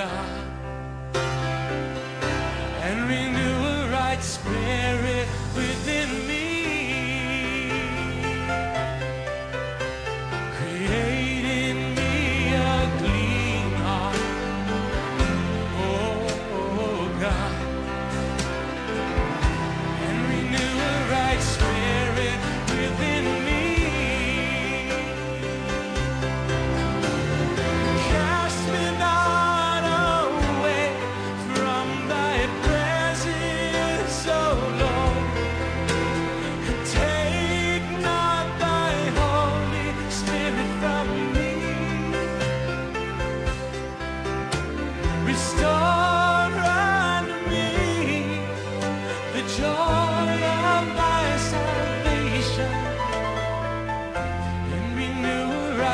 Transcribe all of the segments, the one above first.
God.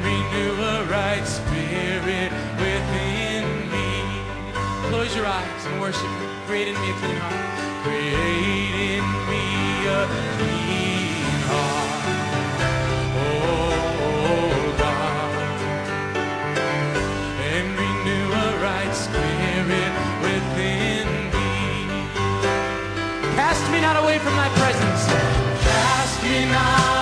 renew a right spirit within me. Close your eyes and worship. Me a clean heart. Create in me a clean heart. Oh God, and renew a right spirit within me. Cast me not away from thy presence. Cast me not.